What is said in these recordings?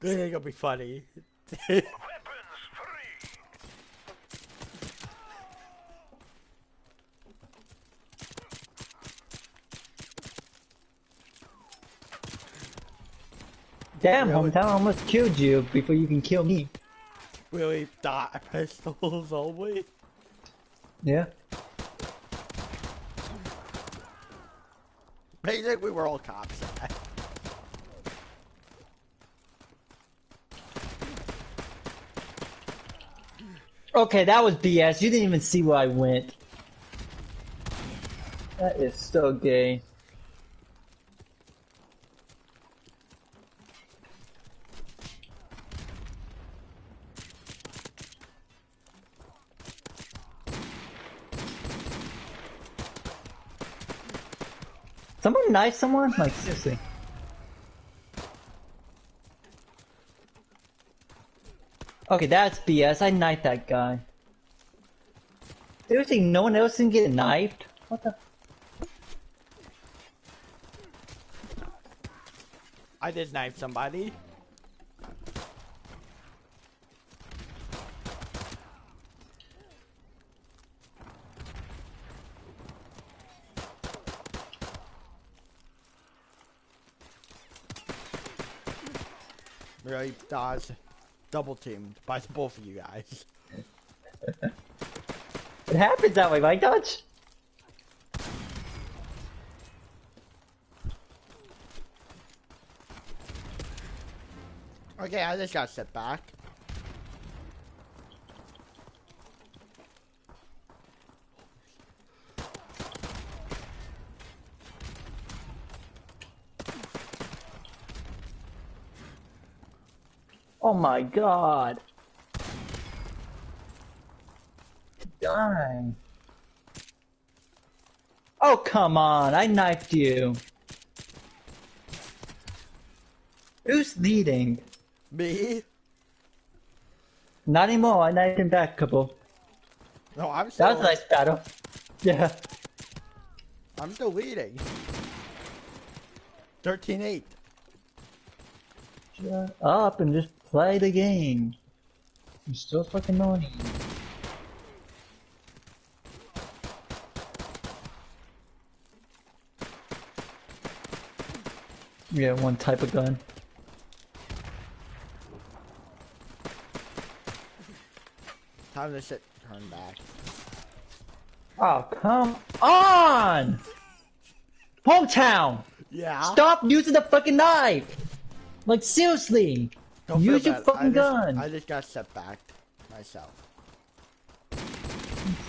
This ain't gonna be funny. Weapons free. Damn, Really? hometown almost killed you before you can kill me. really dot pistols only. Yeah. Basically, we were all cops. Okay, that was BS. You didn't even see where I went. That is so gay. Someone knife someone? Like, seriously. Okay, that's BS. I knifed that guy. Seriously, no one else can get knifed? What the? I did knife somebody. Really dodged, double teamed by both of you guys. It happens that way, Mike Dodge. Okay, I just got set back. Oh my god. Darn. Oh, come on. I knifed you. Who's leading? Me? Not anymore. I knifed him back a couple. No, I'm still. That was a nice battle. Yeah. I'm still leading. 13-8. Shut up and just play the game. You're still fucking annoying. Yeah, one type of gun. Time to sit. Turn back. Oh, come on! Hometown! Yeah. Stop using the fucking knife! Like, seriously! Don't Use your fucking I just, gun! I just got set back myself.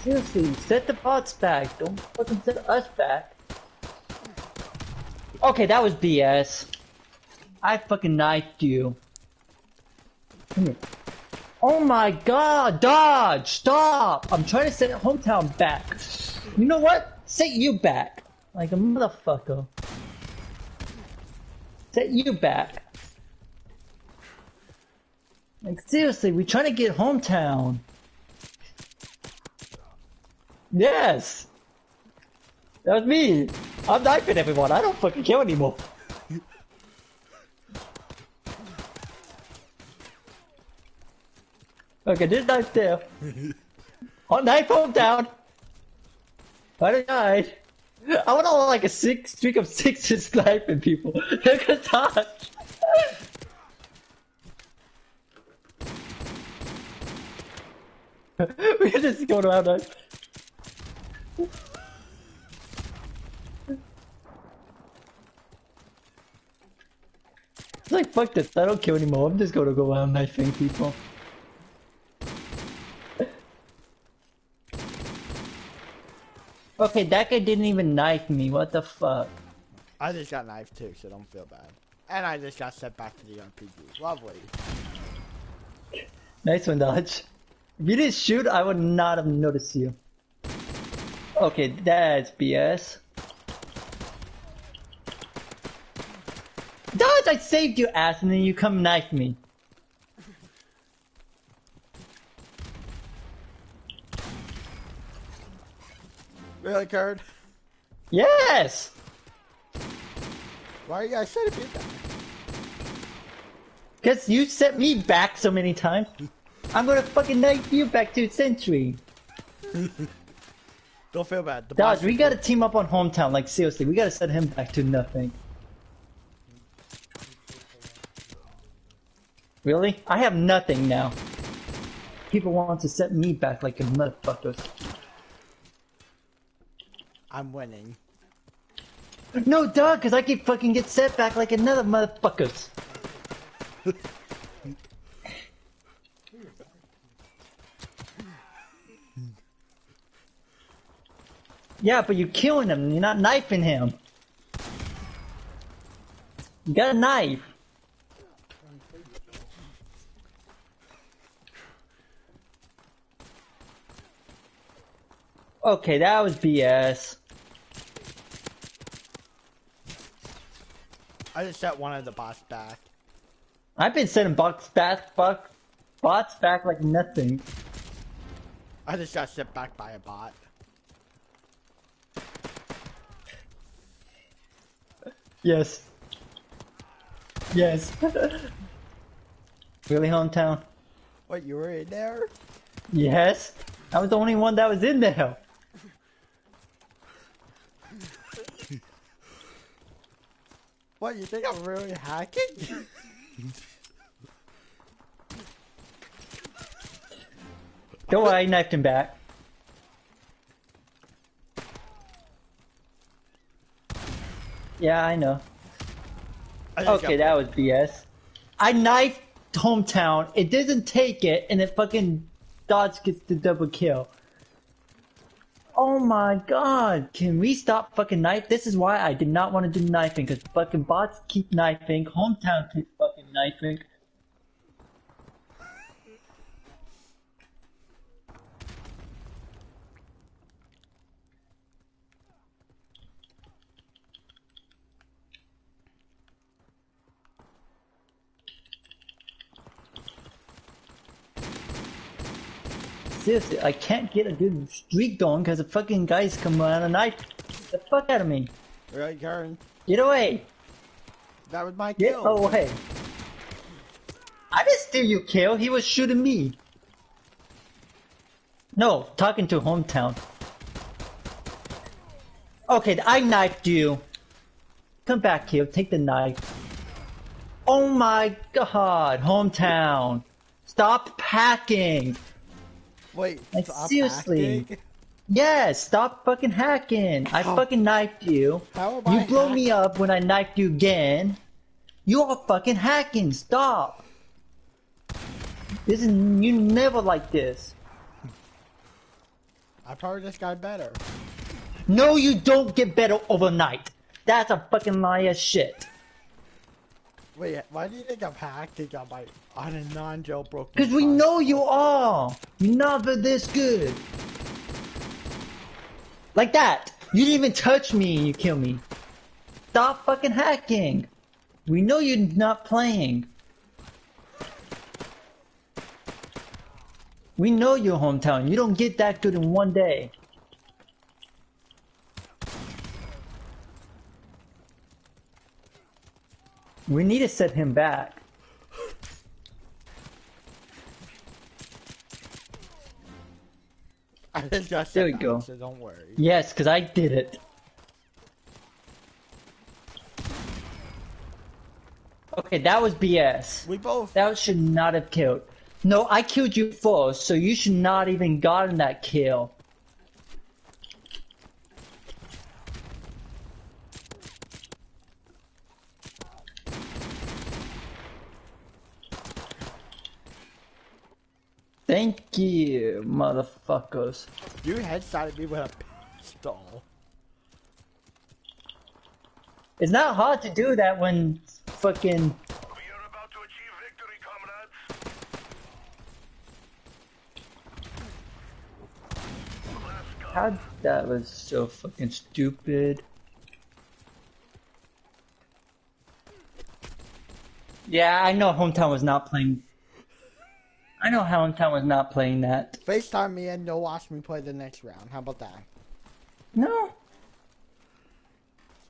Seriously, set the bots back. Don't fucking set us back. Okay, that was BS. I fucking knifed you. Come here. Oh my god, dodge! Stop! I'm trying to set hometown back. You know what? Set you back. Like a motherfucker. Set you back. Like seriously, we trying to get hometown. Yes! That was me! I'm knifing everyone, I don't fucking care anymore. okay, this knife there. On knife hometown! I died. I went on like a six streak of sixes sniping people. Look at that! We're just going around knife. It's like, fuck this, I don't kill anymore, I'm just gonna go around knifing people. Okay, that guy didn't even knife me, what the fuck? I just got knifed too, so don't feel bad. And I just got sent back to the RPG. Lovely. Nice one, Dodge. If you didn't shoot, I would not have noticed you. Okay, that's BS. Dodge, I saved you, ass, and then you come knife me. Really, card? Yes! Why are you guys trying to beat that? Cause you sent me back so many times. I'm gonna fucking knife you back to Century. Don't feel bad. The Dodge, we gotta team up on Hometown. Like seriously, we gotta send him back to nothing. Really? I have nothing now. People want to set me back like a motherfucker. I'm winning. No, dog, cause I keep fucking get set back like another motherfuckers. yeah, but you're killing him. You're not knifing him. You got a knife. Okay, that was BS. I just set one of the bots back. I've been sending bots back, bots, bots back like nothing. I just got set back by a bot. Yes. Yes. really, hometown? What, you were in there? Yes. I was the only one that was in there. What, you think I'm really hacking? Don't worry, I knifed him back. Yeah, I know. I Okay, that was BS. I knifed hometown. It doesn't take it, and it fucking Dodge gets the double kill. Oh my god! Can we stop fucking knife? This is why I did not want to do knifing, because fucking bots keep knifing, hometown keeps fucking knifing. Seriously, I can't get a good streak going because the fucking guys come around and knife the fuck out of me. Right, Karen? Get away! That was my Get kill. away! I didn't steal your kill, he was shooting me. No, talking to hometown. Okay, I knifed you. Come back here, take the knife. Oh my god, hometown. Stop packing. Wait, Like, seriously. hacking? Yes, stop fucking hacking. I fucking knifed you. How am You I blow hack- me up when I knifed you again. You are fucking hacking. Stop. This is you never like this. I probably just got better. No, you don't get better overnight. That's a fucking lie of shit. Wait, why do you think I'm hacking on my on a non-jailbroken? Cause we know you are. You're never this good. Like that. You didn't even touch me and you kill me. Stop fucking hacking. We know you're not playing. We know your hometown. You don't get that good in one day. We need to set him back. I just There we go. So don't worry. Yes, because I did it. Okay, that was BS. We both. That should not have killed. No, I killed you first, so you should not even gotten that kill. Thank you, motherfuckers. You headshotted me with a pistol. It's not hard to do that when fucking We are about to achieve victory, comrades. Let's. How that was so fucking stupid. Yeah, I know Hometown was not playing. I know Hometown was not playing that. FaceTime me and you'll watch me play the next round. How about that? No.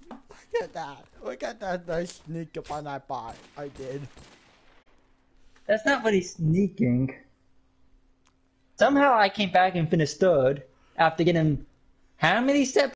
Look at that. Look at that nice sneak up on that bot. I did. That's not really sneaking. Somehow I came back and finished third after getting how many set